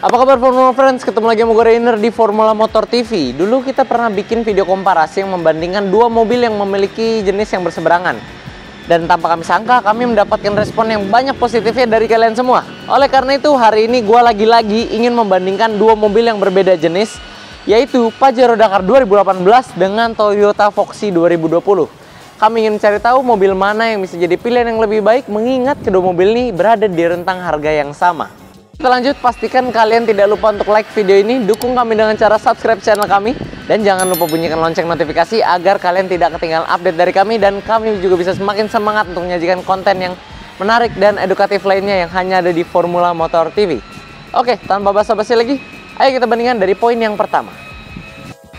Apa kabar Formula Friends? Ketemu lagi sama gue Rainer di Formula Motor TV. Dulu kita pernah bikin video komparasi yang membandingkan dua mobil yang memiliki jenis yang berseberangan. Dan tanpa kami sangka, kami mendapatkan respon yang banyak positifnya dari kalian semua. Oleh karena itu, hari ini gue lagi-lagi ingin membandingkan dua mobil yang berbeda jenis, yaitu Pajero Dakar 2018 dengan Toyota Foxy 2020. Kami ingin mencari tahu mobil mana yang bisa jadi pilihan yang lebih baik mengingat kedua mobil ini berada di rentang harga yang sama. Kita lanjut, pastikan kalian tidak lupa untuk like video ini, dukung kami dengan cara subscribe channel kami, dan jangan lupa bunyikan lonceng notifikasi agar kalian tidak ketinggalan update dari kami, dan kami juga bisa semakin semangat untuk menyajikan konten yang menarik dan edukatif lainnya yang hanya ada di Formula Motor TV. Oke, tanpa basa-basi lagi, ayo kita bandingkan dari poin yang pertama.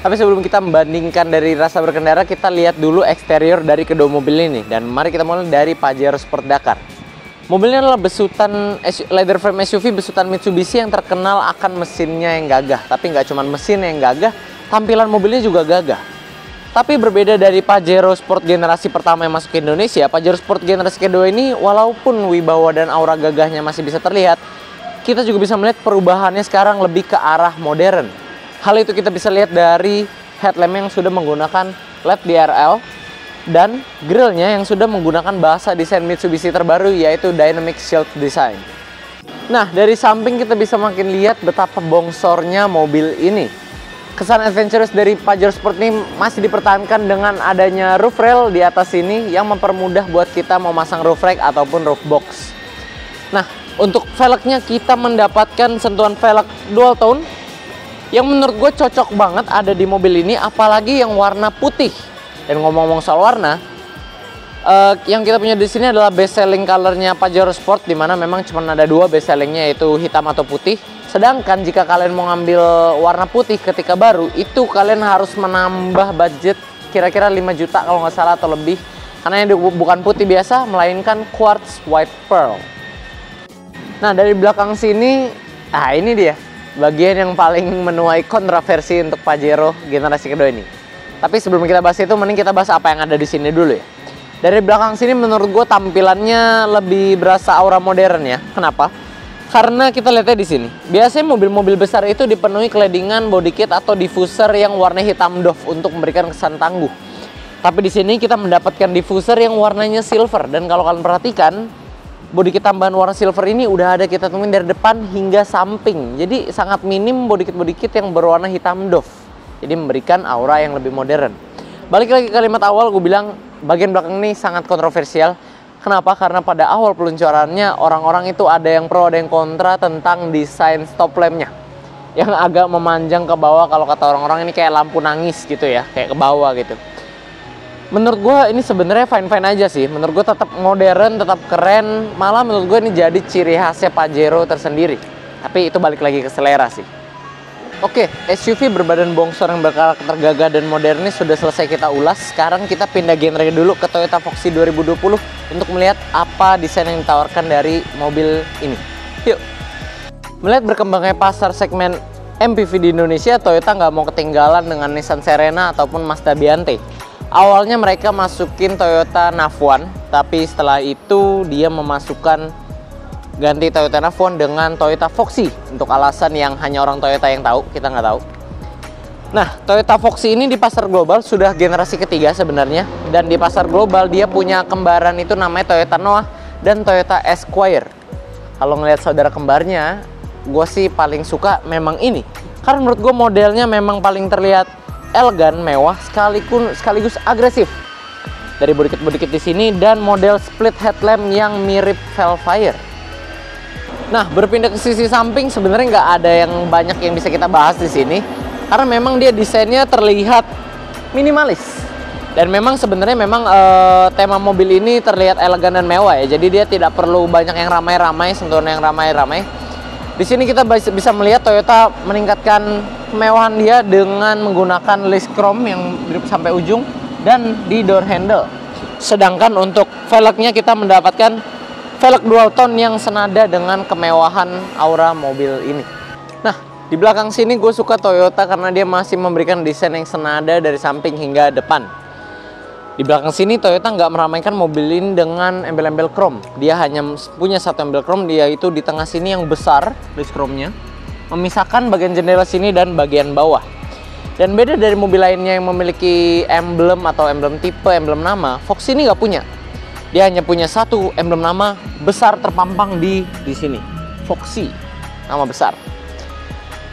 Tapi sebelum kita membandingkan dari rasa berkendara, kita lihat dulu eksterior dari kedua mobil ini. Dan mari kita mulai dari Pajero Sport Dakar. Mobilnya adalah besutan leather frame SUV besutan Mitsubishi yang terkenal akan mesinnya yang gagah. Tapi nggak cuma mesin yang gagah, tampilan mobilnya juga gagah. Tapi berbeda dari Pajero Sport generasi pertama yang masuk ke Indonesia, Pajero Sport generasi kedua ini walaupun wibawa dan aura gagahnya masih bisa terlihat, kita juga bisa melihat perubahannya sekarang lebih ke arah modern. Hal itu kita bisa lihat dari headlamp yang sudah menggunakan LED DRL dan grillnya yang sudah menggunakan bahasa desain Mitsubishi terbaru yaitu Dynamic Shield Design. Nah, dari samping kita bisa makin lihat betapa bongsornya mobil ini. Kesan adventurous dari Pajero Sport ini masih dipertahankan dengan adanya roof rail di atas sini yang mempermudah buat kita memasang roof rack ataupun roof box. Nah, untuk velgnya kita mendapatkan sentuhan velg dual tone yang menurut gue cocok banget ada di mobil ini apalagi yang warna putih dan ngomong-ngomong soal warna, uh, yang kita punya di sini adalah best selling colornya Pajero Sport, di mana memang cuma ada dua best sellingnya yaitu hitam atau putih. Sedangkan jika kalian mau ngambil warna putih ketika baru, itu kalian harus menambah budget kira-kira 5 juta kalau nggak salah atau lebih. Karena ini bukan putih biasa, melainkan quartz white pearl. Nah dari belakang sini, ah ini dia bagian yang paling menuai kontroversi untuk Pajero generasi kedua ini. Tapi sebelum kita bahas itu, mending kita bahas apa yang ada di sini dulu ya. Dari belakang sini menurut gue tampilannya lebih berasa aura modern ya. Kenapa? Karena kita lihatnya di sini. Biasanya mobil-mobil besar itu dipenuhi claddingan body kit atau diffuser yang warna hitam doff untuk memberikan kesan tangguh. Tapi di sini kita mendapatkan diffuser yang warnanya silver dan kalau kalian perhatikan body kit tambahan warna silver ini udah ada kita temuin dari depan hingga samping. Jadi sangat minim body kit body kit yang berwarna hitam doff. Jadi memberikan aura yang lebih modern. Balik lagi ke kalimat awal, gue bilang bagian belakang ini sangat kontroversial. Kenapa? Karena pada awal peluncurannya orang-orang itu ada yang pro, ada yang kontra tentang desain stop lampnya. Yang agak memanjang ke bawah kalau kata orang-orang ini kayak lampu nangis gitu ya, kayak ke bawah gitu. Menurut gue ini sebenarnya fine-fine aja sih. Menurut gue tetap modern, tetap keren. Malah menurut gue ini jadi ciri khasnya Pajero tersendiri. Tapi itu balik lagi ke selera sih. Oke, SUV berbadan bongsor yang berkarakter gagah dan modern ini sudah selesai kita ulas. Sekarang kita pindah genre dulu ke Toyota Foxy 2020 untuk melihat apa desain yang ditawarkan dari mobil ini. Yuk! Melihat berkembangnya pasar segmen MPV di Indonesia, Toyota nggak mau ketinggalan dengan Nissan Serena ataupun Mazda Biante. Awalnya mereka masukin Toyota Navwan, tapi setelah itu dia memasukkan ganti Toyota Navon dengan Toyota Foxy untuk alasan yang hanya orang Toyota yang tahu, kita nggak tahu. Nah, Toyota Foxy ini di pasar global sudah generasi ketiga sebenarnya dan di pasar global dia punya kembaran itu namanya Toyota Noah dan Toyota Esquire. Kalau ngelihat saudara kembarnya, gue sih paling suka memang ini. Karena menurut gue modelnya memang paling terlihat elegan, mewah, sekaligus sekaligus agresif. Dari bodykit-bodykit di sini dan model split headlamp yang mirip Velfire Nah, berpindah ke sisi samping sebenarnya nggak ada yang banyak yang bisa kita bahas di sini karena memang dia desainnya terlihat minimalis. Dan memang sebenarnya memang e, tema mobil ini terlihat elegan dan mewah ya. Jadi dia tidak perlu banyak yang ramai-ramai, sentuhan yang ramai-ramai. Di sini kita bisa melihat Toyota meningkatkan kemewahan dia dengan menggunakan list chrome yang sampai ujung dan di door handle. Sedangkan untuk velgnya kita mendapatkan velg dual tone yang senada dengan kemewahan aura mobil ini. Nah, di belakang sini gue suka Toyota karena dia masih memberikan desain yang senada dari samping hingga depan. Di belakang sini Toyota nggak meramaikan mobil ini dengan embel-embel chrome. Dia hanya punya satu embel chrome, dia itu di tengah sini yang besar, list chrome-nya. memisahkan bagian jendela sini dan bagian bawah. Dan beda dari mobil lainnya yang memiliki emblem atau emblem tipe, emblem nama, Fox ini nggak punya. Dia hanya punya satu emblem nama besar terpampang di di sini, Foxy, nama besar.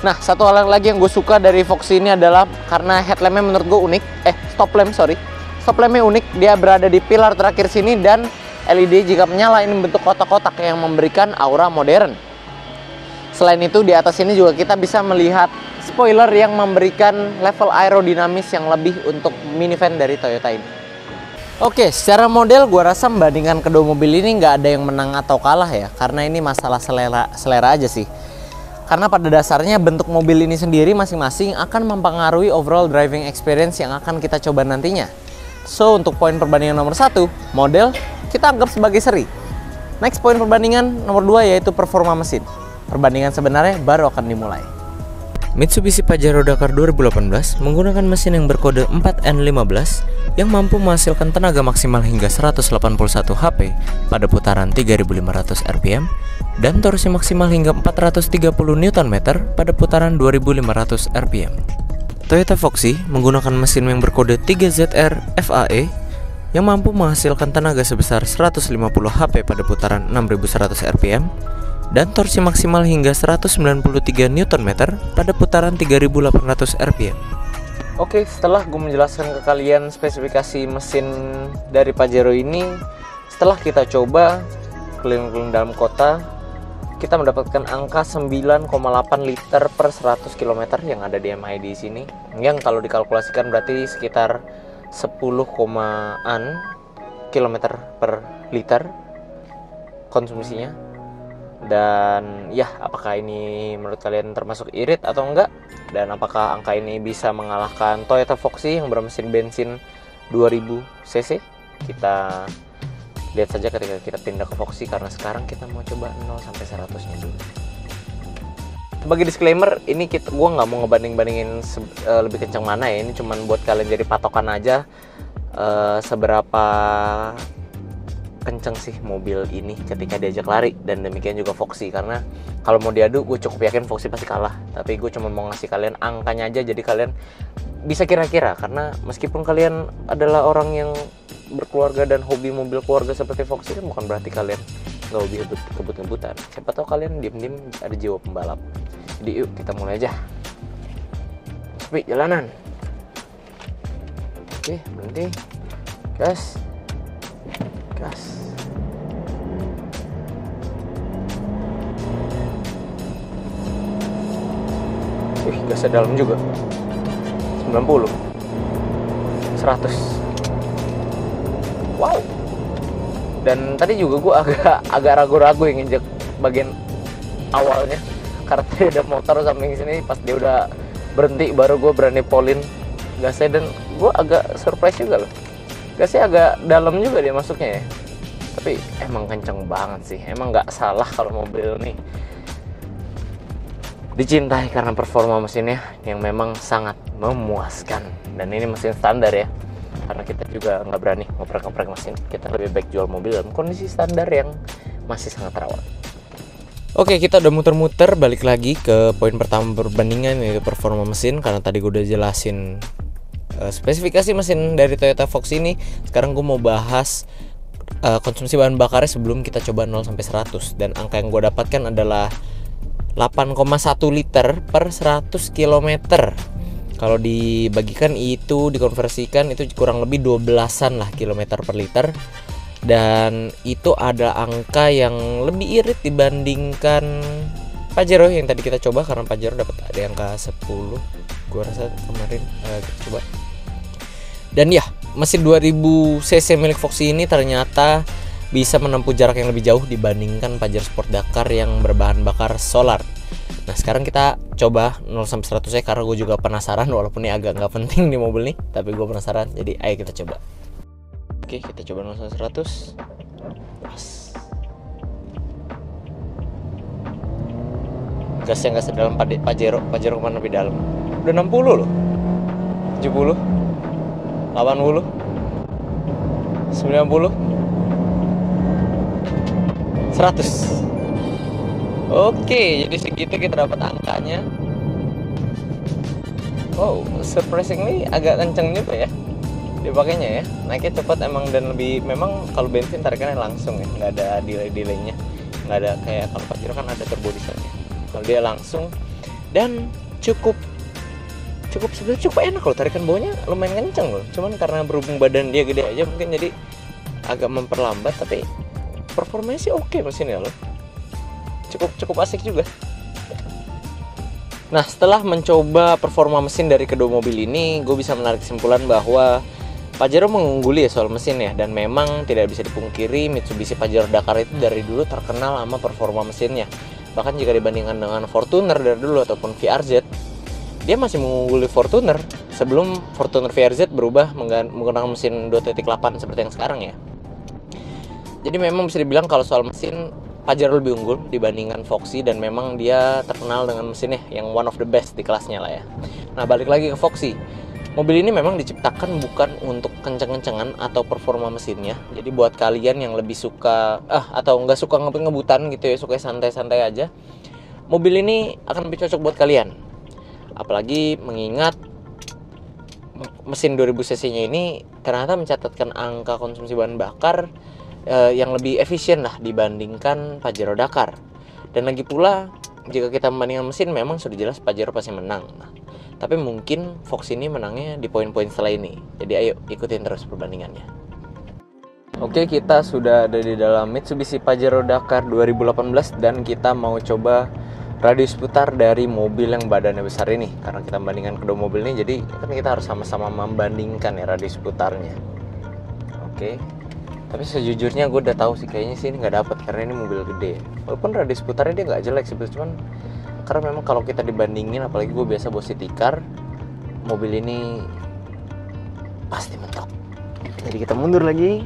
Nah, satu hal lagi yang gue suka dari Foxy ini adalah karena headlampnya menurut gue unik. Eh, stop lamp, sorry. Stop lampnya unik, dia berada di pilar terakhir sini dan LED jika menyala ini bentuk kotak-kotak yang memberikan aura modern. Selain itu, di atas ini juga kita bisa melihat spoiler yang memberikan level aerodinamis yang lebih untuk minivan dari Toyota ini. Oke, secara model gue rasa membandingkan kedua mobil ini nggak ada yang menang atau kalah ya, karena ini masalah selera selera aja sih. Karena pada dasarnya bentuk mobil ini sendiri masing-masing akan mempengaruhi overall driving experience yang akan kita coba nantinya. So, untuk poin perbandingan nomor satu, model kita anggap sebagai seri. Next poin perbandingan nomor dua yaitu performa mesin. Perbandingan sebenarnya baru akan dimulai. Mitsubishi Pajero Dakar 2018 menggunakan mesin yang berkode 4N15 yang mampu menghasilkan tenaga maksimal hingga 181 HP pada putaran 3500 RPM dan torsi maksimal hingga 430 Nm pada putaran 2500 RPM. Toyota Foxy menggunakan mesin yang berkode 3ZR FAE yang mampu menghasilkan tenaga sebesar 150 HP pada putaran 6100 RPM dan torsi maksimal hingga 193 Nm pada putaran 3800 RPM. Oke, setelah gue menjelaskan ke kalian spesifikasi mesin dari Pajero ini, setelah kita coba keliling-keliling dalam kota, kita mendapatkan angka 9,8 liter per 100 km yang ada di MID sini yang kalau dikalkulasikan berarti sekitar 10, an kilometer per liter konsumsinya dan ya apakah ini menurut kalian termasuk irit atau enggak? Dan apakah angka ini bisa mengalahkan Toyota Foxy yang bermesin bensin 2000 cc? Kita lihat saja ketika kita pindah ke Foxy karena sekarang kita mau coba 0 sampai 100 nya dulu. Sebagai disclaimer ini kita gua nggak mau ngebanding bandingin uh, lebih kencang mana ya. Ini cuman buat kalian jadi patokan aja uh, seberapa kenceng sih mobil ini ketika diajak lari. Dan demikian juga Foxy karena kalau mau diadu gue cukup yakin Foxy pasti kalah. Tapi gue cuma mau ngasih kalian angkanya aja jadi kalian bisa kira-kira. Karena meskipun kalian adalah orang yang berkeluarga dan hobi mobil keluarga seperti Foxy kan bukan berarti kalian nggak hobi kebut-kebutan. Siapa tahu kalian diem-diem ada jiwa pembalap. Jadi yuk kita mulai aja. Sepi jalanan. Oke berhenti. Gas gas Wih, gasnya dalam juga. 90 100 wow. Dan tadi juga gue agak agak ragu-ragu yang injek bagian awalnya. Karena tadi ada motor samping sini pas dia udah berhenti baru gue berani polin gasnya. Dan gue agak surprise juga loh. Gasnya agak dalam juga dia masuknya ya tapi emang kenceng banget sih. Emang nggak salah kalau mobil nih. Dicintai karena performa mesinnya yang memang sangat memuaskan. Dan ini mesin standar ya. Karena kita juga nggak berani ngoprek-ngoprek mesin. Kita lebih baik jual mobil dalam kondisi standar yang masih sangat rawan. Oke kita udah muter-muter. Balik lagi ke poin pertama perbandingan yaitu performa mesin. Karena tadi gue udah jelasin uh, spesifikasi mesin dari Toyota Fox ini. Sekarang gue mau bahas uh, konsumsi bahan bakarnya sebelum kita coba 0 sampai 100 dan angka yang gue dapatkan adalah 8,1 liter per 100 kilometer. Kalau dibagikan itu dikonversikan itu kurang lebih 12-an lah kilometer per liter. Dan itu ada angka yang lebih irit dibandingkan Pajero yang tadi kita coba karena Pajero dapat ada angka 10 gua rasa kemarin uh, kita coba. Dan ya mesin 2000 cc milik Foxy ini ternyata bisa menempuh jarak yang lebih jauh dibandingkan Pajero Sport Dakar yang berbahan bakar solar Nah sekarang kita coba 0 sampai 100 ya karena gue juga penasaran walaupun ini agak nggak penting di mobil nih tapi gue penasaran jadi ayo kita coba. Oke kita coba 0 sampai 100. Pas. Gasnya nggak sedalam Pajero, Pajero ke mana lebih dalam? Udah 60 loh. 70 80 90 100 Oke, jadi segitu kita dapat angkanya. Wow, surprisingly agak kenceng juga ya dipakainya ya. Naiknya cepat emang dan lebih memang kalau bensin tarikannya langsung ya, nggak ada delay delaynya, nggak ada kayak kalau Pajero kan ada turbo dieselnya. Kalau dia langsung dan cukup cukup sebenarnya cukup enak loh tarikan bawahnya lumayan kenceng loh. Cuman karena berhubung badan dia gede aja mungkin jadi agak memperlambat tapi performanya sih oke mesinnya loh. Cukup cukup asik juga. Nah setelah mencoba performa mesin dari kedua mobil ini gue bisa menarik kesimpulan bahwa Pajero mengungguli ya soal mesin ya dan memang tidak bisa dipungkiri Mitsubishi Pajero Dakar itu dari dulu terkenal sama performa mesinnya. Bahkan jika dibandingkan dengan Fortuner dari dulu ataupun VRZ dia masih mengungguli Fortuner sebelum Fortuner VRZ berubah menggunakan mesin 2.8 seperti yang sekarang ya jadi memang bisa dibilang kalau soal mesin Pajero lebih unggul dibandingkan Foxy dan memang dia terkenal dengan mesinnya yang one of the best di kelasnya lah ya. Nah balik lagi ke Foxy, mobil ini memang diciptakan bukan untuk kenceng-kencengan atau performa mesinnya. Jadi buat kalian yang lebih suka ah atau nggak suka ngebut-ngebutan gitu ya, suka santai-santai aja, mobil ini akan lebih cocok buat kalian. Apalagi mengingat mesin 2000 cc-nya ini ternyata mencatatkan angka konsumsi bahan bakar uh, yang lebih efisien lah dibandingkan Pajero Dakar. Dan lagi pula jika kita membandingkan mesin memang sudah jelas Pajero pasti menang. Nah, tapi mungkin Fox ini menangnya di poin-poin setelah ini. Jadi ayo ikutin terus perbandingannya. Oke, kita sudah ada di dalam Mitsubishi Pajero Dakar 2018 dan kita mau coba radius putar dari mobil yang badannya besar ini. Karena kita membandingkan kedua mobil ini jadi kan kita harus sama-sama membandingkan ya radius putarnya. Oke. Tapi sejujurnya gue udah tahu sih kayaknya sih ini nggak dapat karena ini mobil gede. Walaupun radius putarnya dia nggak jelek sebetulnya cuman karena memang kalau kita dibandingin apalagi gue biasa bawa city car mobil ini pasti mentok. Jadi kita mundur lagi.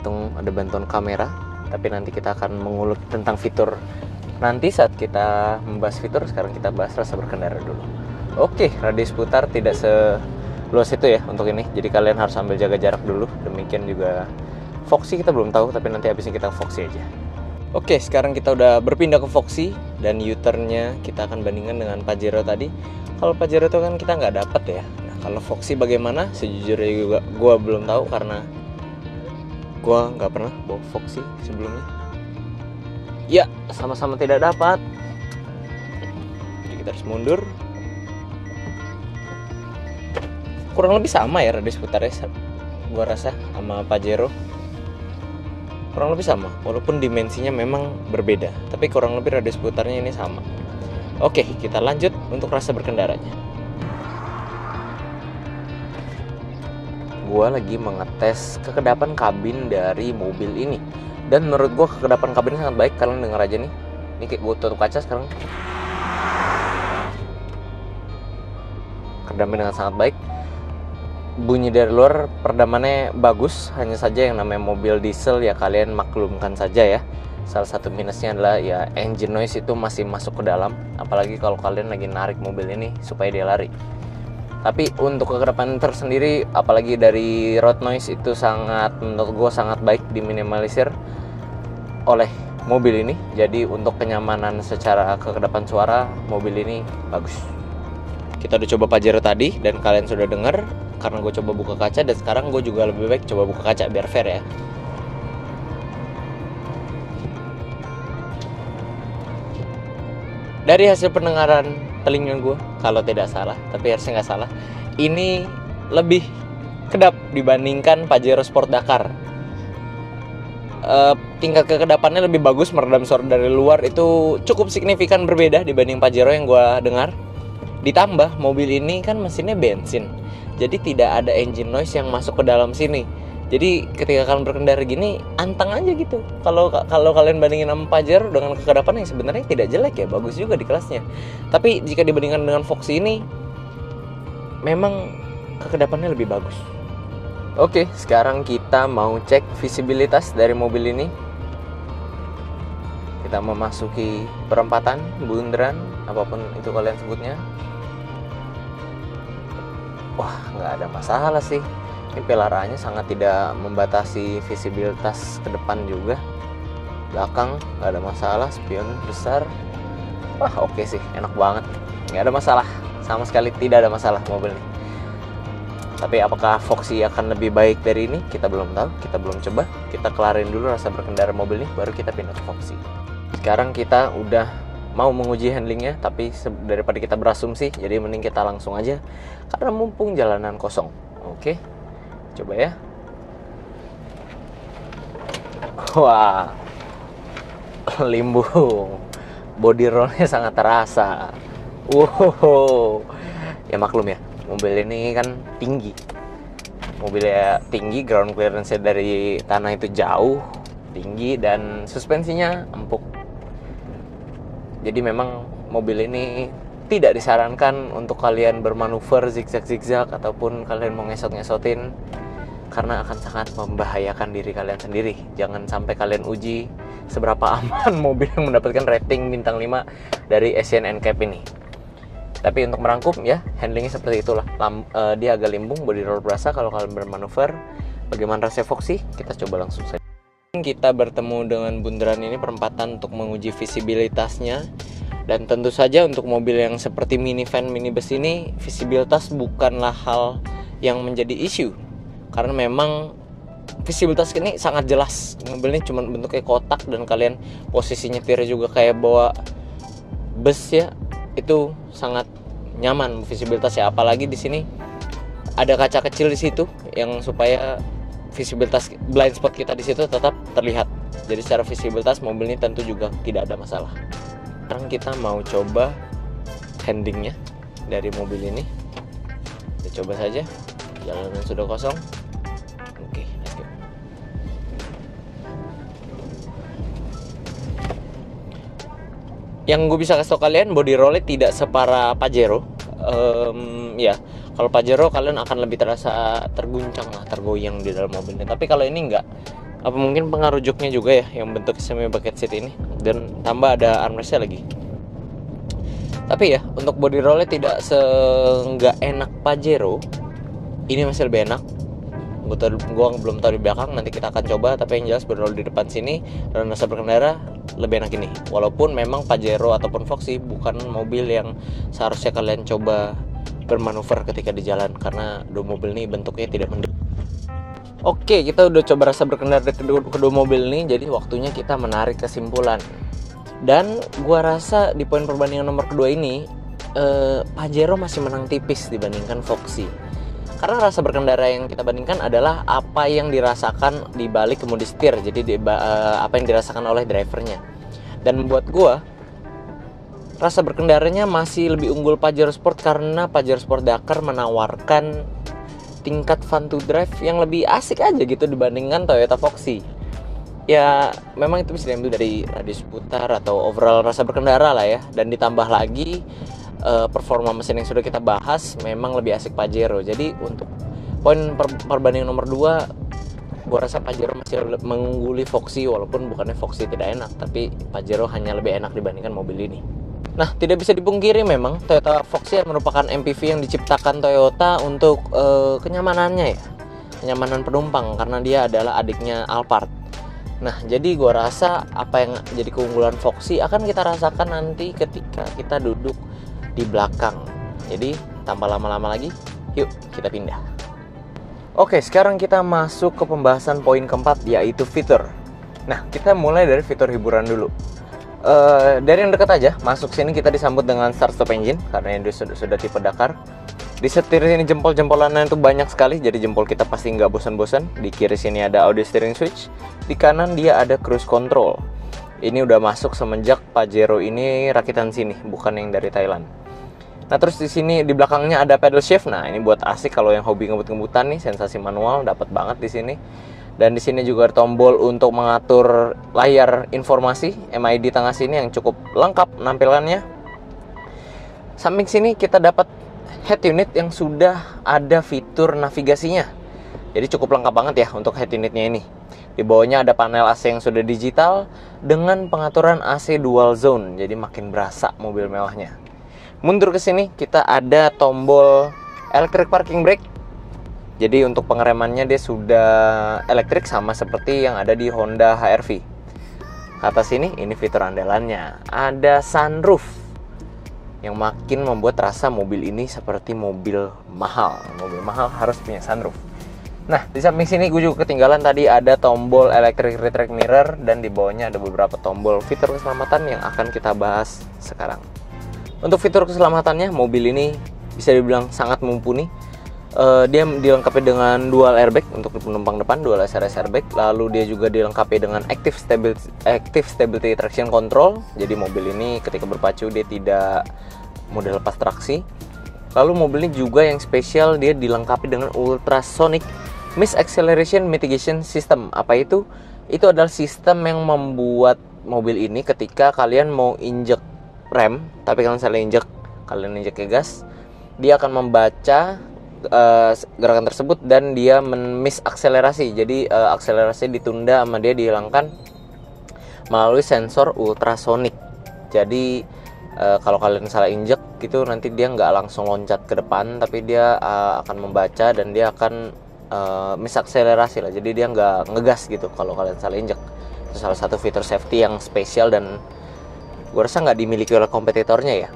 Hitung ada bantuan kamera tapi nanti kita akan mengulik tentang fitur. Nanti saat kita membahas fitur sekarang kita bahas rasa berkendara dulu. Oke radius putar tidak se luas itu ya untuk ini. Jadi kalian harus ambil jaga jarak dulu. Demikian juga Foxy kita belum tahu tapi nanti habisnya kita Foxy aja. Oke sekarang kita udah berpindah ke Foxy dan U-turnnya kita akan bandingkan dengan Pajero tadi. Kalau Pajero itu kan kita nggak dapat ya. Nah kalau Foxy bagaimana? Sejujurnya juga gue belum tahu karena gue nggak pernah bawa Foxy sebelumnya. Ya sama-sama tidak dapat. Jadi kita harus mundur. Kurang lebih sama ya radius putarnya gua rasa sama Pajero kurang lebih sama walaupun dimensinya memang berbeda. Tapi kurang lebih radius putarnya ini sama. Oke kita lanjut untuk rasa berkendaranya gua lagi mengetes kekedapan kabin dari mobil ini. Dan menurut gua kekedapan kabin sangat baik. Kalian denger aja nih. Ini kayak gua tutup kaca sekarang. Kedapan dengan sangat baik. Bunyi dari luar perdamannya bagus. Hanya saja yang namanya mobil diesel ya kalian maklumkan saja ya. Salah satu minusnya adalah ya engine noise itu masih masuk ke dalam. Apalagi kalau kalian lagi narik mobil ini supaya dia lari tapi untuk kekedapan tersendiri apalagi dari road noise itu sangat menurut gue sangat baik diminimalisir oleh mobil ini. Jadi untuk kenyamanan secara kekedapan suara mobil ini bagus. Kita udah coba Pajero tadi dan kalian sudah dengar karena gue coba buka kaca dan sekarang gue juga lebih baik coba buka kaca biar fair ya. Dari hasil pendengaran telinga gue kalau tidak salah tapi harusnya nggak salah. Ini lebih kedap dibandingkan Pajero Sport Dakar. Uh, tingkat kekedapannya lebih bagus meredam suara dari luar itu cukup signifikan berbeda dibanding Pajero yang gue dengar. Ditambah mobil ini kan mesinnya bensin jadi tidak ada engine noise yang masuk ke dalam sini jadi ketika kalian berkendara gini anteng aja gitu. Kalau kalau kalian bandingin sama Pajero dengan kekedapan yang sebenarnya tidak jelek ya bagus juga di kelasnya. Tapi jika dibandingkan dengan Foxy ini memang kekedapannya lebih bagus. Oke sekarang kita mau cek visibilitas dari mobil ini. Kita memasuki perempatan bundaran apa pun itu kalian sebutnya. Wah nggak ada masalah sih ini pelaranya sangat tidak membatasi visibilitas ke depan juga. Belakang nggak ada masalah spion besar. Wah oke okay sih enak banget. Nggak ada masalah sama sekali tidak ada masalah mobil ini. Tapi apakah Foxy akan lebih baik dari ini? Kita belum tahu kita belum coba. Kita kelarin dulu rasa berkendara mobil ini baru kita pindah ke Foxy. Sekarang kita udah mau menguji handlingnya tapi daripada kita berasumsi jadi mending kita langsung aja. Karena mumpung jalanan kosong oke coba ya. Wah. Limbung body rollnya sangat terasa. Wow. Ya maklum ya. Mobil ini kan tinggi. Mobilnya tinggi ground clearance dari tanah itu jauh tinggi dan suspensinya empuk. Jadi memang mobil ini tidak disarankan untuk kalian bermanuver zigzag-zigzag ataupun kalian mau ngesot-ngesotin karena akan sangat membahayakan diri kalian sendiri. Jangan sampai kalian uji seberapa aman mobil yang mendapatkan rating bintang 5 dari Asian NCAP ini. Tapi untuk merangkum ya, handlingnya seperti itulah. Lam, uh, dia agak limbung, body roll berasa kalau kalian bermanuver. Bagaimana rasanya Foxy? Kita coba langsung saja. Kita bertemu dengan bundaran ini perempatan untuk menguji visibilitasnya. Dan tentu saja untuk mobil yang seperti minivan minibus ini, visibilitas bukanlah hal yang menjadi isu. Karena memang visibilitas ini sangat jelas. Mobil ini cuma bentuknya kotak dan kalian posisi nyetir juga kayak bawa bus ya itu sangat nyaman visibilitas ya apalagi di sini ada kaca kecil di situ yang supaya visibilitas blind spot kita di situ tetap terlihat. Jadi secara visibilitas mobil ini tentu juga tidak ada masalah sekarang kita mau coba handlingnya dari mobil ini. Kita coba saja. Jalanan sudah kosong. Yang gue bisa kasih tau kalian body rollnya tidak separah Pajero. Um, ya kalau Pajero kalian akan lebih terasa terguncang lah tergoyang di dalam mobilnya. Tapi kalau ini enggak apa mungkin pengaruh joknya juga ya yang bentuk semi bucket seat ini? Dan tambah ada armrestnya lagi. Tapi ya untuk body rollnya tidak seenggak enak Pajero. Ini masih lebih enak. Gue gua belum tahu di belakang nanti kita akan coba. Tapi yang jelas roll di depan sini dan rasa berkendara lebih enak ini. Walaupun memang Pajero ataupun Foxy bukan mobil yang seharusnya kalian coba bermanuver ketika di jalan. Karena dua mobil ini bentuknya tidak mendek Oke, kita udah coba rasa berkendara di kedua, mobil ini, jadi waktunya kita menarik kesimpulan. Dan gua rasa di poin perbandingan nomor kedua ini, eh, Pajero masih menang tipis dibandingkan Foxy. Karena rasa berkendara yang kita bandingkan adalah apa yang dirasakan di balik kemudi setir, jadi di, uh, apa yang dirasakan oleh drivernya dan membuat gue rasa berkendaranya masih lebih unggul Pajero Sport karena Pajero Sport Dakar menawarkan tingkat fun to drive yang lebih asik aja gitu dibandingkan Toyota Foxy. Ya memang itu bisa diambil dari radius putar atau overall rasa berkendara lah ya. Dan ditambah lagi uh, performa mesin yang sudah kita bahas memang lebih asik Pajero. Jadi untuk poin per perbandingan nomor 2 gue rasa Pajero masih mengungguli Foxy walaupun bukannya Foxy tidak enak tapi Pajero hanya lebih enak dibandingkan mobil ini Nah, tidak bisa dipungkiri memang Toyota Foxy merupakan MPV yang diciptakan Toyota untuk uh, kenyamanannya ya. Kenyamanan penumpang karena dia adalah adiknya Alphard. Nah, jadi gue rasa apa yang jadi keunggulan Foxy akan kita rasakan nanti ketika kita duduk di belakang. Jadi, tanpa lama-lama lagi, yuk kita pindah. Oke, sekarang kita masuk ke pembahasan poin keempat yaitu fitur. Nah, kita mulai dari fitur hiburan dulu. Uh, dari yang dekat aja, masuk sini kita disambut dengan start stop engine karena ini sudah, sudah tipe Dakar. Di setir sini jempol-jempolannya itu banyak sekali, jadi jempol kita pasti nggak bosan-bosan. Di kiri sini ada audio steering switch, di kanan dia ada cruise control. Ini udah masuk semenjak Pajero ini rakitan sini, bukan yang dari Thailand. Nah terus di sini di belakangnya ada pedal shift. Nah ini buat asik kalau yang hobi ngebut-ngebutan nih sensasi manual dapat banget di sini. Dan di sini juga tombol untuk mengatur layar informasi MID tengah sini yang cukup lengkap nampilannya. Samping sini kita dapat head unit yang sudah ada fitur navigasinya. Jadi cukup lengkap banget ya untuk head unitnya ini. Di bawahnya ada panel AC yang sudah digital dengan pengaturan AC dual zone. Jadi makin berasa mobil mewahnya mundur ke sini kita ada tombol electric parking brake jadi untuk pengeremannya dia sudah elektrik sama seperti yang ada di Honda HRV atas ini ini fitur andalannya. Ada sunroof yang makin membuat rasa mobil ini seperti mobil mahal. Mobil mahal harus punya sunroof. Nah di samping sini gue juga ketinggalan tadi ada tombol electric retract mirror dan di bawahnya ada beberapa tombol fitur keselamatan yang akan kita bahas sekarang. Untuk fitur keselamatannya mobil ini bisa dibilang sangat mumpuni uh, dia dilengkapi dengan dual airbag untuk penumpang depan, dual SRS airbag. Lalu dia juga dilengkapi dengan active stability, active stability traction control. Jadi mobil ini ketika berpacu dia tidak mudah lepas traksi. Lalu mobil ini juga yang spesial dia dilengkapi dengan ultrasonic miss acceleration mitigation system. Apa itu? Itu adalah sistem yang membuat mobil ini ketika kalian mau injek rem, tapi kalian salah injek, kalian injek ke gas, dia akan membaca uh, gerakan tersebut dan dia memis akselerasi. Jadi uh, akselerasi ditunda sama dia dihilangkan melalui sensor ultrasonik. Jadi uh, kalau kalian salah injek gitu nanti dia nggak langsung loncat ke depan tapi dia uh, akan membaca dan dia akan uh, misakselerasi lah. Jadi dia nggak ngegas gitu kalau kalian salah injek. Itu salah satu fitur safety yang spesial dan gue rasa nggak dimiliki oleh kompetitornya ya.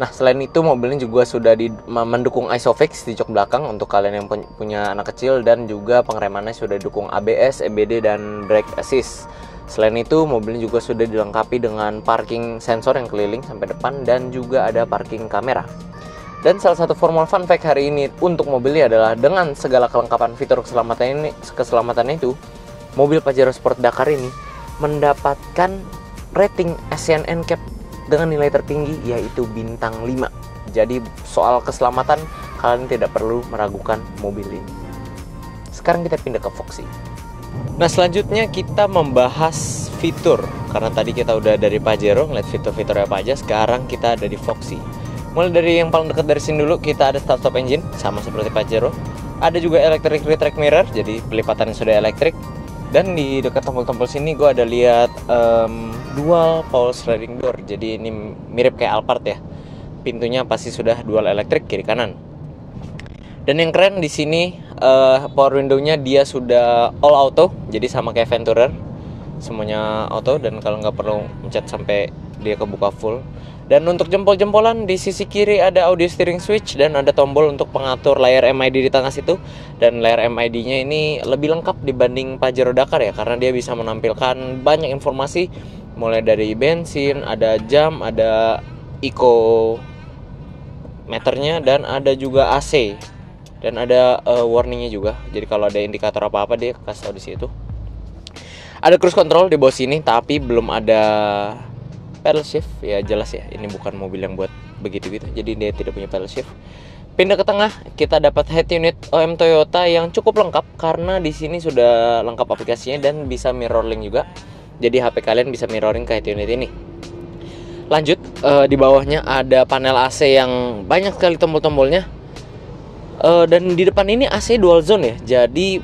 Nah, selain itu mobilnya juga sudah di, mendukung ISOFIX di jok belakang untuk kalian yang punya anak kecil dan juga pengeremannya sudah didukung ABS, EBD dan brake assist. Selain itu, mobilnya juga sudah dilengkapi dengan parking sensor yang keliling sampai depan dan juga ada parking kamera. Dan salah satu formal fun fact hari ini untuk mobil ini adalah dengan segala kelengkapan fitur keselamatan ini, keselamatan itu, mobil Pajero Sport Dakar ini mendapatkan rating ASEAN NCAP dengan nilai tertinggi yaitu bintang 5. Jadi soal keselamatan kalian tidak perlu meragukan mobil ini. Sekarang kita pindah ke Foxy. Nah selanjutnya kita membahas fitur Karena tadi kita udah dari Pajero ngeliat fitur-fiturnya apa aja Sekarang kita ada di Foxy Mulai dari yang paling dekat dari sini dulu Kita ada start stop engine Sama seperti Pajero Ada juga electric retract mirror Jadi pelipatannya sudah elektrik Dan di dekat tombol-tombol sini gue ada lihat um, dual power sliding door. Jadi ini mirip kayak Alphard ya. Pintunya pasti sudah dual elektrik kiri kanan. Dan yang keren di sini uh, power windownya dia sudah all auto jadi sama kayak Venturer. Semuanya auto dan kalau nggak perlu mencet sampai dia kebuka full dan untuk jempol-jempolan di sisi kiri ada audio steering switch dan ada tombol untuk pengatur layar MID di tengah situ. Dan layar MID-nya ini lebih lengkap dibanding Pajero Dakar ya karena dia bisa menampilkan banyak informasi mulai dari bensin ada jam ada eco meternya dan ada juga AC dan ada uh, warningnya juga. Jadi kalau ada indikator apa apa dia kasih tahu di situ. Ada cruise control di bawah sini tapi belum ada pedal shift ya jelas ya ini bukan mobil yang buat begitu gitu. Jadi dia tidak punya pedal shift. Pindah ke tengah kita dapat head unit OM Toyota yang cukup lengkap karena di sini sudah lengkap aplikasinya dan bisa mirroring juga. Jadi HP kalian bisa mirroring ke head unit ini. Lanjut uh, di bawahnya ada panel AC yang banyak sekali tombol-tombolnya. Uh, dan di depan ini AC dual zone ya jadi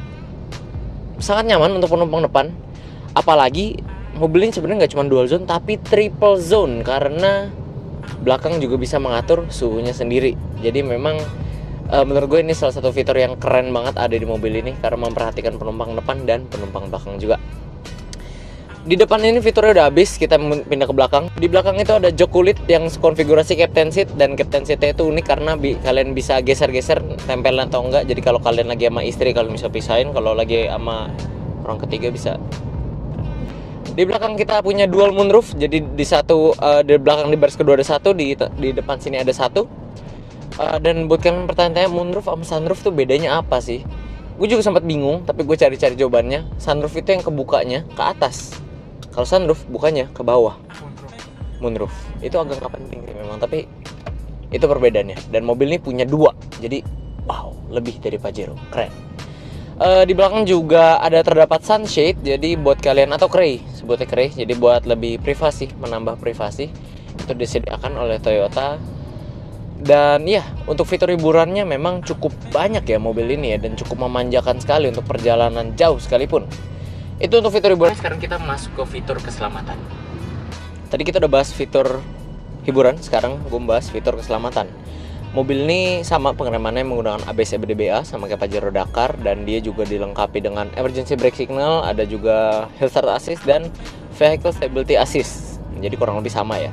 sangat nyaman untuk penumpang depan. Apalagi ini sebenarnya nggak cuma dual zone tapi triple zone karena belakang juga bisa mengatur suhunya sendiri jadi memang uh, menurut gue ini salah satu fitur yang keren banget ada di mobil ini karena memperhatikan penumpang depan dan penumpang belakang juga di depan ini fiturnya udah habis, kita pindah ke belakang. Di belakang itu ada jok kulit yang konfigurasi captain seat dan captain seat itu unik karena bi kalian bisa geser-geser tempel atau enggak. Jadi kalau kalian lagi sama istri kalian bisa pisahin, kalau lagi sama orang ketiga bisa. Di belakang kita punya dual moonroof, jadi di satu uh, di belakang di baris kedua ada satu, di di depan sini ada satu. Uh, dan buat kalian pertanyaan moonroof sama sunroof tuh bedanya apa sih? Gue juga sempat bingung, tapi gue cari-cari jawabannya. Sunroof itu yang kebukanya ke atas kalau sunroof bukannya ke bawah moonroof itu agak nggak penting sih memang tapi itu perbedaannya dan mobil ini punya dua jadi wow lebih dari Pajero keren uh, di belakang juga ada terdapat sunshade jadi buat kalian atau kray sebutnya kray jadi buat lebih privasi menambah privasi itu disediakan oleh Toyota dan ya untuk fitur hiburannya memang cukup banyak ya mobil ini ya dan cukup memanjakan sekali untuk perjalanan jauh sekalipun itu untuk fitur hiburan. Sekarang kita masuk ke fitur keselamatan. Tadi kita udah bahas fitur hiburan, sekarang gue bahas fitur keselamatan. Mobil ini sama pengeremannya menggunakan ABS EBDBA sama kayak Pajero Dakar dan dia juga dilengkapi dengan emergency brake signal, ada juga hill start assist dan Vehicle Stability Assist. Jadi kurang lebih sama ya.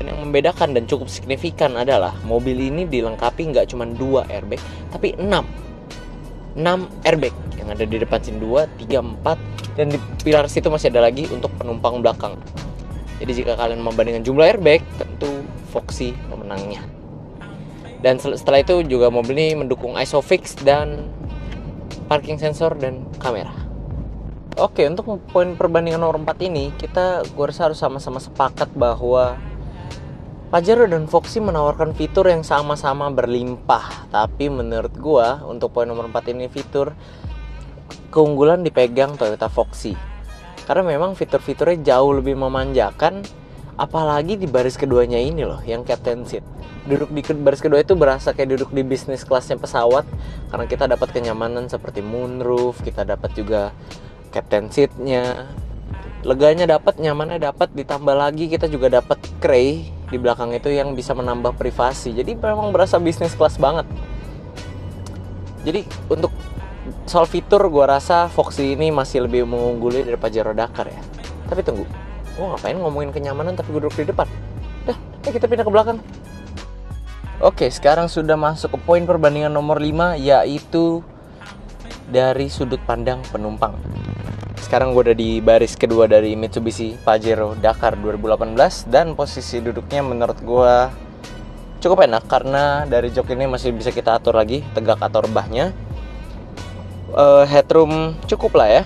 Dan yang membedakan dan cukup signifikan adalah mobil ini dilengkapi nggak cuma dua airbag, tapi 6 6 airbag yang ada di depan sini 2, 3, 4 dan di pilar situ masih ada lagi untuk penumpang belakang. Jadi jika kalian membandingkan jumlah airbag, tentu Foxy pemenangnya. Dan setelah itu juga mobil ini mendukung ISOFIX dan parking sensor dan kamera. Oke, untuk poin perbandingan nomor 4 ini, kita gue rasa harus sama-sama sepakat bahwa Pajero dan Foxy menawarkan fitur yang sama-sama berlimpah. Tapi menurut gue, untuk poin nomor 4 ini fitur keunggulan dipegang Toyota Foxy. Karena memang fitur-fiturnya jauh lebih memanjakan, apalagi di baris keduanya ini loh, yang captain seat. Duduk di baris kedua itu berasa kayak duduk di bisnis kelasnya pesawat, karena kita dapat kenyamanan seperti moonroof, kita dapat juga captain seatnya leganya dapat nyamannya dapat ditambah lagi kita juga dapat tray di belakang itu yang bisa menambah privasi. Jadi memang berasa bisnis kelas banget. Jadi untuk soal fitur gua rasa Foxy ini masih lebih mengungguli dari Pajero Dakar ya. Tapi tunggu gua ngapain ngomongin kenyamanan tapi gue duduk di depan? Dah ya kita pindah ke belakang. Oke, sekarang sudah masuk ke poin perbandingan nomor 5 yaitu dari sudut pandang penumpang. Sekarang gue udah di baris kedua dari Mitsubishi Pajero Dakar 2018 dan posisi duduknya menurut gue cukup enak karena dari jok ini masih bisa kita atur lagi tegak atau rebahnya uh, headroom cukup lah ya.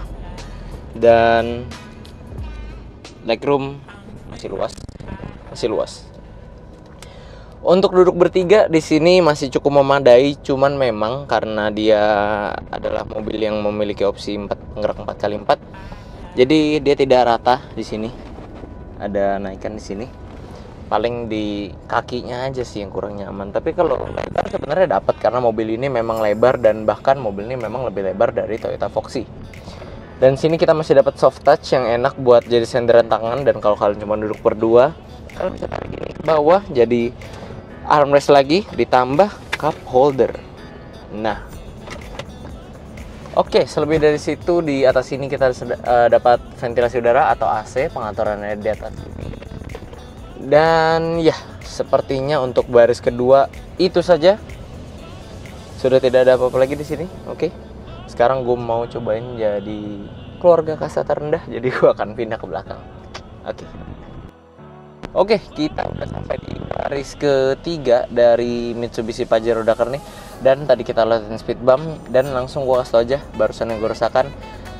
Dan legroom masih luas masih luas untuk duduk bertiga di sini masih cukup memadai, cuman memang karena dia adalah mobil yang memiliki opsi 4 penggerak 4x4. Jadi dia tidak rata di sini. Ada naikan di sini. Paling di kakinya aja sih yang kurang nyaman. Tapi kalau lebar sebenarnya dapat karena mobil ini memang lebar dan bahkan mobil ini memang lebih lebar dari Toyota Foxy. Dan sini kita masih dapat soft touch yang enak buat jadi senderan tangan dan kalau kalian cuma duduk berdua, kalian bisa tarik ini ke bawah jadi armrest lagi ditambah cup holder nah Oke, selebih dari situ di atas sini kita uh, dapat ventilasi udara atau AC pengaturannya di atas sini. Dan ya, sepertinya untuk baris kedua itu saja. Sudah tidak ada apa-apa lagi di sini. Oke. Sekarang gue mau cobain jadi keluarga kasta terendah, jadi gue akan pindah ke belakang. Oke. Oke, kita udah sampai di baris ketiga dari Mitsubishi Pajero Dakar nih. Dan tadi kita latihan speed bump dan langsung gua kasih tau aja barusan yang gue rasakan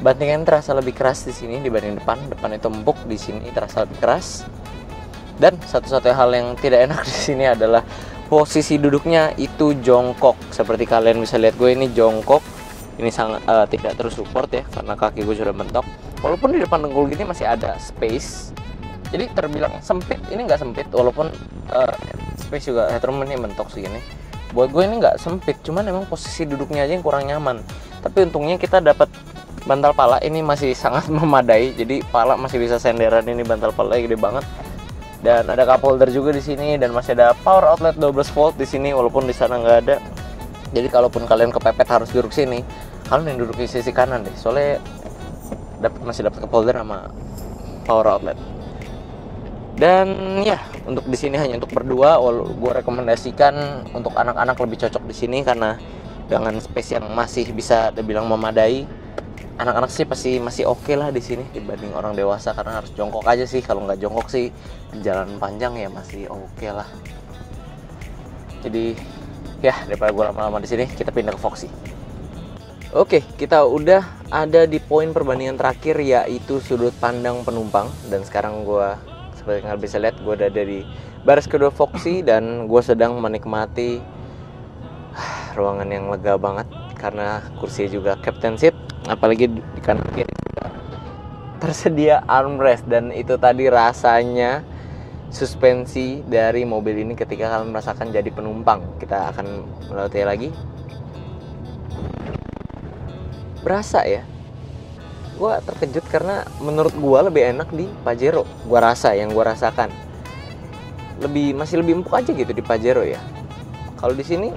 bantingan terasa lebih keras di sini dibanding depan. Depan itu empuk, di sini terasa lebih keras. Dan satu-satunya hal yang tidak enak di sini adalah posisi duduknya itu jongkok. Seperti kalian bisa lihat gue ini jongkok. Ini sangat uh, tidak tersupport ya karena kaki gue sudah mentok. Walaupun di depan dengkul gini masih ada space. Jadi terbilang sempit ini nggak sempit walaupun uh, space juga headroom ini mentok segini. Buat gue ini nggak sempit cuman emang posisi duduknya aja yang kurang nyaman. Tapi untungnya kita dapat bantal pala ini masih sangat memadai jadi pala masih bisa senderan ini bantal pala gede banget. Dan ada cup holder juga di sini dan masih ada power outlet 12 volt di sini walaupun di sana nggak ada jadi kalaupun kalian kepepet harus duduk sini kalian yang duduk di sisi kanan deh. Soalnya dapat masih dapat cup sama power outlet. Dan ya untuk di sini hanya untuk berdua gue rekomendasikan untuk anak-anak lebih cocok di sini karena dengan space yang masih bisa dibilang memadai anak-anak sih pasti masih oke okay lah di sini dibanding orang dewasa karena harus jongkok aja sih. Kalau nggak jongkok sih jalan panjang ya masih oke okay lah. Jadi ya daripada gue lama-lama di sini kita pindah ke Foxy. Oke, kita udah ada di poin perbandingan terakhir yaitu sudut pandang penumpang. Dan sekarang gue seperti yang bisa lihat gue ada dari baris kedua Foxy dan gue sedang menikmati ruangan yang lega banget karena kursi juga captain seat apalagi di kanan kiri tersedia armrest dan itu tadi rasanya suspensi dari mobil ini ketika kalian merasakan jadi penumpang. Kita akan melewati lagi. Berasa ya? Gue terkejut karena menurut gue lebih enak di Pajero. Gue rasa yang gue rasakan. Lebih masih lebih empuk aja gitu di Pajero ya. Kalau di sini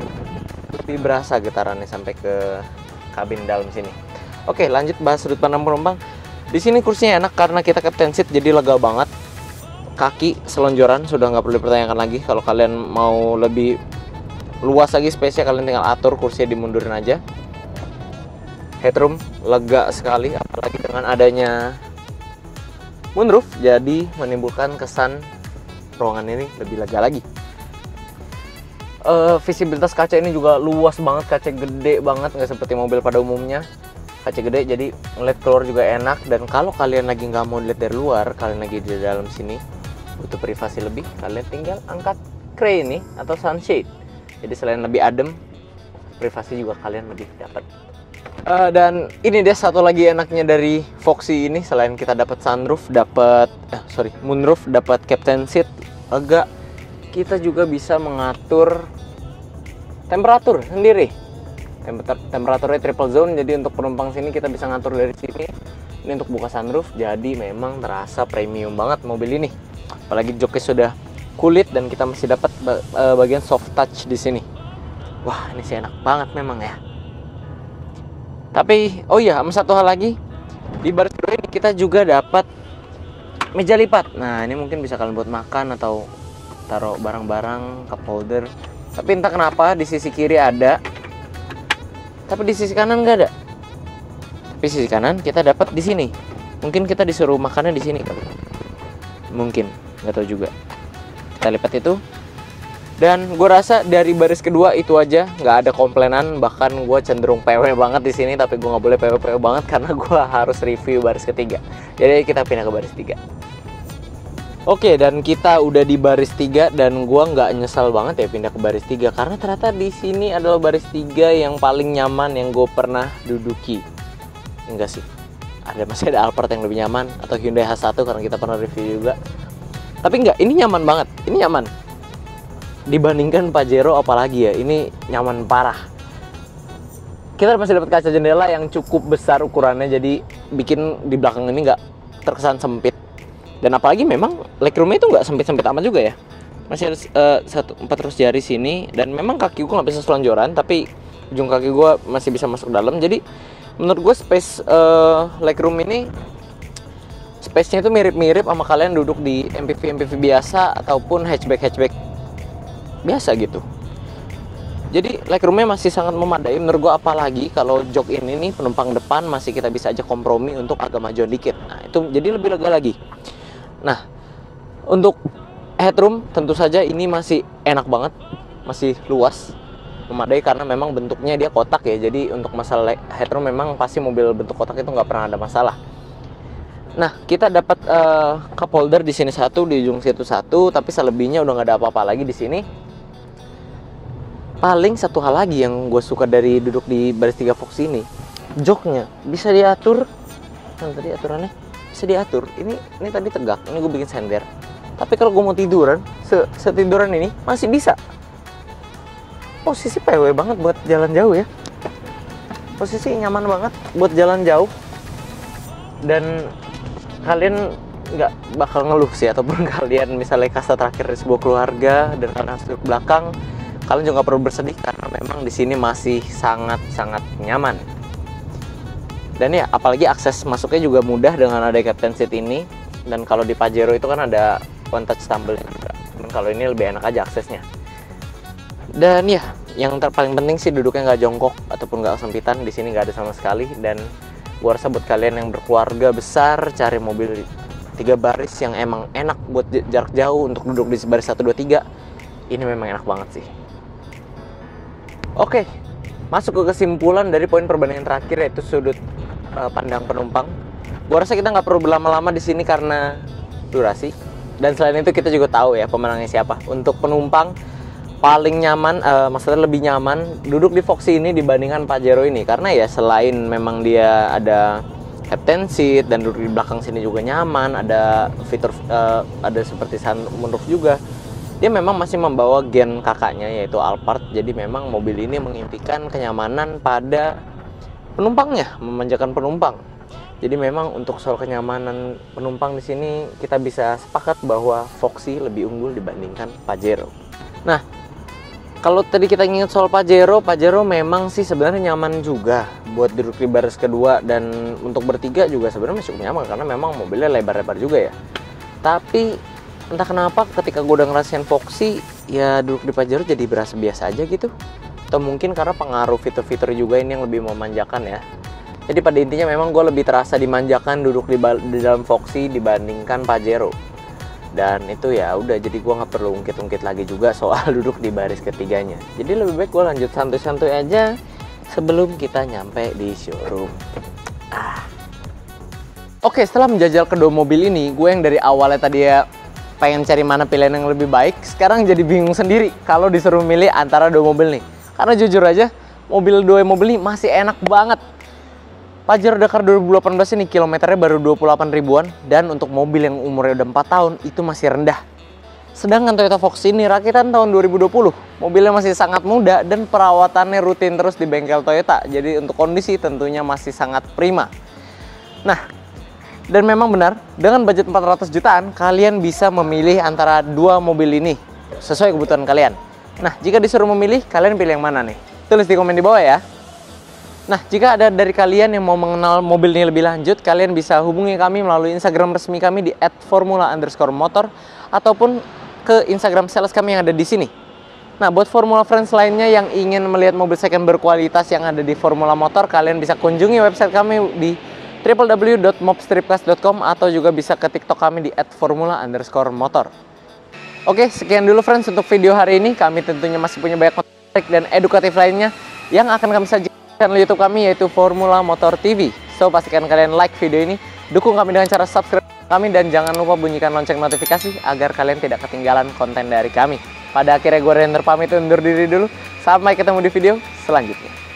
lebih berasa getarannya sampai ke kabin dalam sini. Oke lanjut bahas sudut pandang penumpang. Di sini kursinya enak karena kita captain seat jadi lega banget. Kaki selonjoran sudah nggak perlu dipertanyakan lagi. Kalau kalian mau lebih luas lagi space-nya kalian tinggal atur kursinya dimundurin aja. Headroom lega sekali apalagi dengan adanya moonroof jadi menimbulkan kesan ruangan ini lebih lega lagi. Uh, visibilitas kaca ini juga luas banget, kaca gede banget nggak seperti mobil pada umumnya kaca gede jadi ngeliat keluar juga enak dan kalau kalian lagi nggak mau lihat dari luar kalian lagi di dalam sini butuh privasi lebih kalian tinggal angkat kray ini atau sunshade. Jadi selain lebih adem privasi juga kalian lebih dapat. Uh, dan ini dia satu lagi enaknya dari Foxy ini. Selain kita dapat sunroof dapat eh, sorry moonroof dapat captain seat agak kita juga bisa mengatur temperatur sendiri. Temperaturnya triple zone. Jadi untuk penumpang sini kita bisa ngatur dari sini. Ini untuk buka sunroof jadi memang terasa premium banget mobil ini apalagi joknya sudah kulit dan kita masih dapat eh, bagian soft touch di sini. Wah ini sih enak banget memang ya. Tapi oh iya sama satu hal lagi. Di baris kedua ini kita juga dapat meja lipat. Nah ini mungkin bisa kalian buat makan atau taruh barang-barang cup holder. Tapi entah kenapa di sisi kiri ada. Tapi di sisi kanan nggak ada. Tapi sisi kanan kita dapat di sini. Mungkin kita disuruh makannya di sini mungkin nggak tahu juga kita lipat itu dan gue rasa dari baris kedua itu aja nggak ada komplainan bahkan gue cenderung PW banget di sini tapi gue nggak boleh PW PW banget karena gue harus review baris ketiga jadi kita pindah ke baris tiga Oke dan kita udah di baris 3 dan gua nggak nyesal banget ya pindah ke baris 3 karena ternyata di sini adalah baris 3 yang paling nyaman yang gue pernah duduki. Enggak sih. Ada masih ada Alphard yang lebih nyaman atau Hyundai H1 karena kita pernah review juga. Tapi enggak, ini nyaman banget. Ini nyaman. Dibandingkan Pajero apalagi ya, ini nyaman parah. Kita masih dapat kaca jendela yang cukup besar ukurannya jadi bikin di belakang ini nggak terkesan sempit dan apalagi memang legroomnya itu nggak sempit-sempit amat juga ya masih ada uh, satu empat ratus jari sini dan memang kaki gue nggak bisa selonjoran tapi ujung kaki gue masih bisa masuk dalam jadi menurut gue space uh, legroom ini space-nya itu mirip-mirip sama kalian duduk di MPV MPV biasa ataupun hatchback hatchback biasa gitu jadi legroomnya masih sangat memadai menurut gue apalagi kalau jok ini nih penumpang depan masih kita bisa aja kompromi untuk agak majuan dikit nah itu jadi lebih lega lagi Nah, untuk headroom tentu saja ini masih enak banget, masih luas, memadai karena memang bentuknya dia kotak ya. Jadi untuk masalah headroom memang pasti mobil bentuk kotak itu nggak pernah ada masalah. Nah, kita dapat uh, cup holder di sini satu, di ujung situ satu, tapi selebihnya udah nggak ada apa-apa lagi di sini. Paling satu hal lagi yang gue suka dari duduk di baris 3 Fox ini, joknya bisa diatur. Kan tadi aturannya? Bisa diatur. Ini ini tadi tegak ini gue bikin sender. Tapi kalau gue mau tiduran se setiduran ini masih bisa. Posisi PW banget buat jalan jauh ya. Posisi nyaman banget buat jalan jauh. Dan kalian nggak bakal ngeluh sih ataupun kalian misalnya kasta terakhir di sebuah keluarga dan kalian harus duduk belakang kalian juga perlu bersedih karena memang di sini masih sangat sangat nyaman. Dan ya apalagi akses masuknya juga mudah dengan ada captain seat ini. Dan kalau di Pajero itu kan ada one touch tumble juga dan kalau ini lebih enak aja aksesnya. Dan ya yang terpaling penting sih duduknya nggak jongkok ataupun nggak sempitan di sini nggak ada sama sekali. Dan gua rasa buat kalian yang berkeluarga besar cari mobil tiga baris yang emang enak buat jarak jauh untuk duduk di baris 1, 2, 3 ini memang enak banget sih oke masuk ke kesimpulan dari poin perbandingan terakhir yaitu sudut uh, pandang penumpang. Gua rasa kita nggak perlu berlama-lama di sini karena durasi. Dan selain itu kita juga tahu ya pemenangnya siapa. Untuk penumpang paling nyaman, uh, maksudnya lebih nyaman duduk di Foxy ini dibandingkan Pajero ini karena ya selain memang dia ada captain seat dan duduk di belakang sini juga nyaman, ada fitur uh, ada seperti sunroof juga. Dia memang masih membawa gen kakaknya yaitu Alphard. Jadi memang mobil ini mengimpikan kenyamanan pada penumpangnya, memanjakan penumpang. Jadi memang untuk soal kenyamanan penumpang di sini kita bisa sepakat bahwa Foxy lebih unggul dibandingkan Pajero. Nah, kalau tadi kita ingat soal Pajero, Pajero memang sih sebenarnya nyaman juga buat duduk di baris kedua dan untuk bertiga juga sebenarnya cukup nyaman karena memang mobilnya lebar-lebar juga ya. Tapi entah kenapa ketika gue udah ngerasain Foxy ya duduk di Pajero jadi berasa biasa aja gitu. Atau mungkin karena pengaruh fitur-fitur juga ini yang lebih memanjakan ya. Jadi pada intinya memang gue lebih terasa dimanjakan duduk di, di dalam Foxy dibandingkan Pajero dan itu ya udah jadi gue nggak perlu ungkit-ungkit lagi juga soal duduk di baris ketiganya jadi lebih baik gue lanjut santuy-santuy aja sebelum kita nyampe di showroom. Ah. Oke, setelah menjajal kedua mobil ini, gue yang dari awalnya tadi ya pengen cari mana pilihan yang lebih baik, sekarang jadi bingung sendiri kalau disuruh milih antara dua mobil nih. Karena jujur aja, mobil dua mobil ini masih enak banget. Pajero Dakar 2018 ini kilometernya baru 28 ribuan dan untuk mobil yang umurnya udah 4 tahun itu masih rendah Sedangkan Toyota Fox ini rakitan tahun 2020, mobilnya masih sangat muda dan perawatannya rutin terus di bengkel Toyota. Jadi untuk kondisi tentunya masih sangat prima. Nah, dan memang benar, dengan budget 400 jutaan, kalian bisa memilih antara dua mobil ini sesuai kebutuhan kalian. Nah, jika disuruh memilih, kalian pilih yang mana nih? Tulis di komen di bawah ya. Nah, jika ada dari kalian yang mau mengenal mobil ini lebih lanjut, kalian bisa hubungi kami melalui Instagram resmi kami di @formula_motor ataupun ke Instagram sales kami yang ada di sini. Nah, buat Formula Friends lainnya yang ingin melihat mobil second berkualitas yang ada di Formula Motor, kalian bisa kunjungi website kami di www.mobstripcast.com atau juga bisa ke TikTok kami di @formula underscore motor. Oke, sekian dulu friends untuk video hari ini. Kami tentunya masih punya banyak konten dan edukatif lainnya yang akan kami sajikan di YouTube kami yaitu Formula Motor TV. So, pastikan kalian like video ini, dukung kami dengan cara subscribe kami dan jangan lupa bunyikan lonceng notifikasi agar kalian tidak ketinggalan konten dari kami. Pada akhirnya gue Render pamit undur diri dulu. Sampai ketemu di video selanjutnya.